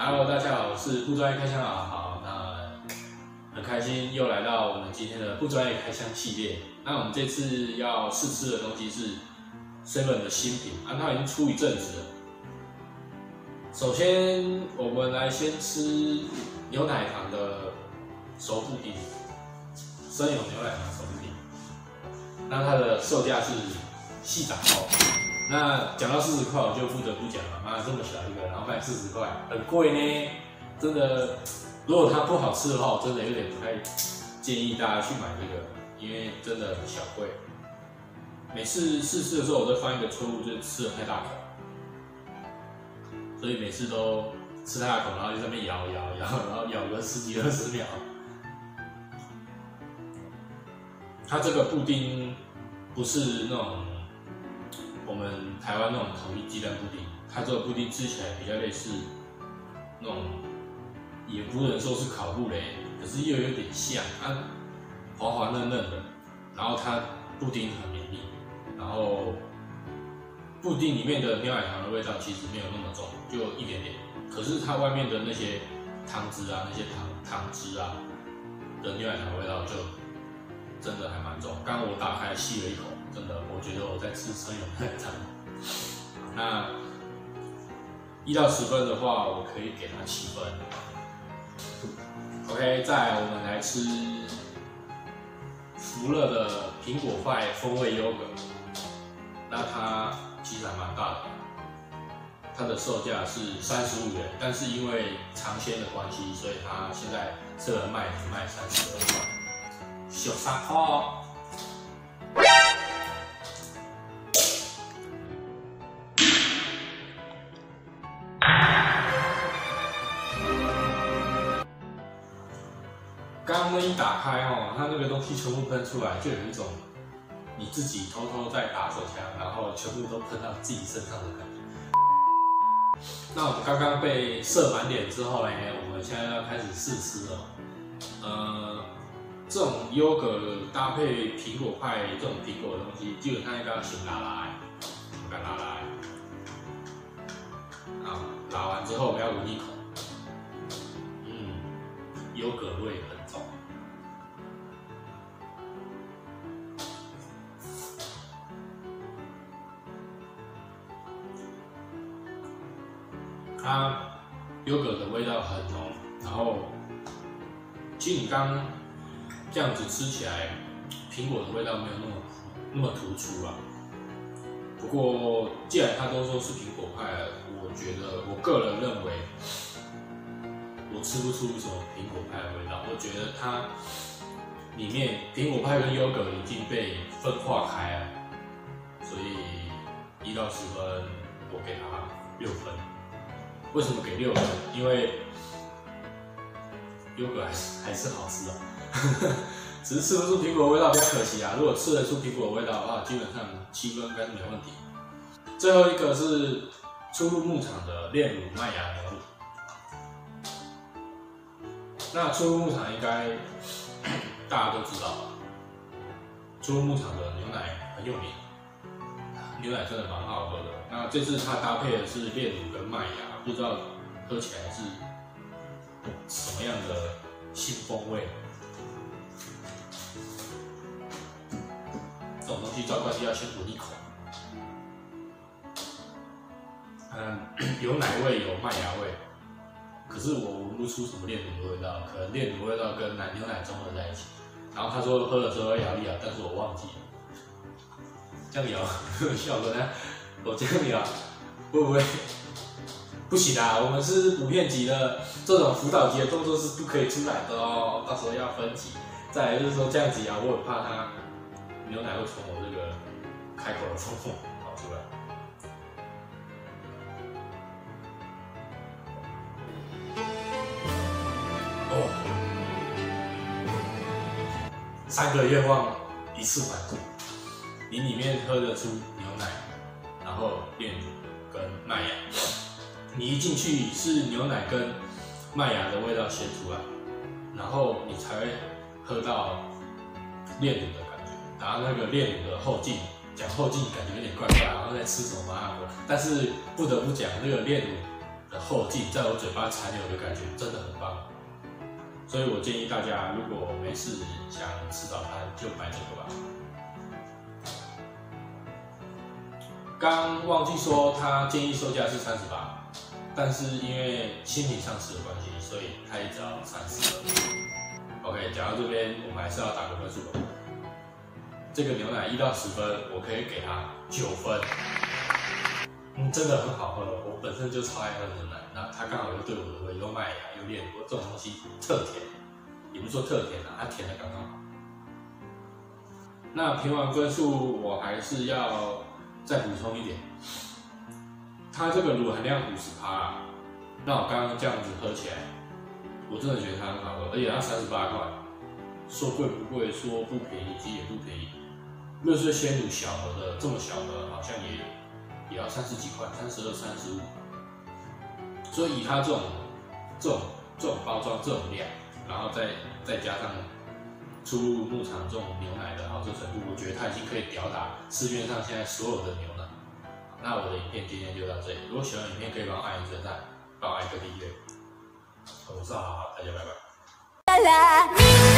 Hello，大家好，我是不专业开箱啊。好，那很开心又来到我们今天的不专业开箱系列。那我们这次要试吃的东西是 Seven 的新品，啊，它已经出一阵子了。首先，我们来先吃牛奶糖的熟布丁，生有牛奶糖熟布丁。那它的售价是细打包。那讲到四十块，我就不得不讲了。妈，这么小一个，然后卖四十块，很贵呢。真的，如果它不好吃的话，我真的有点不太建议大家去买这个，因为真的很小贵。每次试吃的时候，我都犯一个错误，就是吃的太大口，所以每次都吃太大口，然后就在那边摇摇摇，然后咬个十几二十秒。它这个布丁不是那种。我们台湾那种统一鸡蛋布丁，它这个布丁吃起来比较类似那种，也不能说是烤布雷，可是又有点像，它滑滑嫩嫩的，然后它布丁很绵密，然后布丁里面的牛奶糖的味道其实没有那么重，就一点点，可是它外面的那些汤汁啊，那些糖汤汁啊的牛奶糖味道就真的还蛮重。刚我打开吸了一口。真的，我觉得我在吃生有奶糖。那一到十分的话，我可以给它七分。OK，再我们来吃福乐的苹果派风味优格。那它其实还蛮大的，它的售价是三十五元，但是因为尝鲜的关系，所以它现在这个卖只卖三十二块。小三号。刚刚一打开哦，它那个东西全部喷出来，就有一种你自己偷偷在打手枪，然后全部都喷到自己身上的感觉。那我们刚刚被射满脸之后呢，我们现在要开始试吃了。呃，这种优格搭配苹果派这种苹果的东西，基本上应该要先拉拉，来拉拉。好，拉完之后我们要闻一口，嗯，优格味很。它优格的味道很浓，然后其实你刚这样子吃起来，苹果的味道没有那么那么突出啊。不过既然他都说是苹果派，我觉得我个人认为，我吃不出什么苹果派的味道。我觉得它里面苹果派跟优格已经被分化开了，所以一到十分，我给它六分。为什么给六分？因为优格还是还是好吃的，只是吃不出苹果味道比较可惜啊。如果吃得出苹果的味道的话，基本上七分应该是没问题。最后一个是初入牧场的炼乳麦芽牛乳。那初入牧场应该大家都知道吧？初入牧场的牛奶很有名，牛奶真的蛮好喝的。那这次它搭配的是炼乳跟麦芽。不知道喝起来是什么样的新风味。这种东西照关机要先闻一口。嗯，有奶味，有麦芽味，可是我闻不出什么炼乳的味道，可能炼乳味道跟奶牛奶综合在一起。然后他说喝的时候要摇一摇，但是我忘记了。这样摇，效果呢？我这样摇，会不会？不行啊，我们是普遍级的，这种辅导级的动作是不可以出来的哦，到时候要分级。再来就是说这样子啊，我很怕它牛奶会从我这个开口的缝缝跑出来。哦，三个愿望一次满足，你里面喝得出牛奶，然后炼乳跟麦芽。你一进去是牛奶跟麦芽的味道先出来，然后你才会喝到炼乳的感觉，然后那个炼乳的后劲，讲后劲感觉有点怪怪，然后在吃什么麻辣锅，但是不得不讲那个炼乳的后劲在我嘴巴残留的感觉真的很棒。所以我建议大家，如果没事想吃早餐，就买这个吧。刚忘记说，他建议售价是三十八，但是因为新品上市的关系，所以他也只要三十二。OK，讲到这边，我们还是要打个分数。这个牛奶一到十分，我可以给他九分。嗯，真的很好喝，我本身就超爱喝牛奶，那它刚好又对我的胃又麦芽又炼乳这种东西特甜，也不是说特甜啊，它甜的刚刚好。那评完分数，我还是要再补充一点，它这个乳含量五十趴，那我刚刚这样子喝起来，我真的觉得它很好喝，而且它三十八块，说贵不贵，说不便宜，其实也不便宜。乐事鲜乳小盒的这么小的，好像也也要三十几块，三十二、三十五。所以以它这种这种这种包装、这种量，然后再再加上出入牧场这种牛奶的好吃程度，我觉得它已经可以吊打市面上现在所有的牛奶。那我的影片今天就到这里，如果喜欢影片，可以帮我按一个赞，帮我按个订阅。我是哈哈，大家拜拜。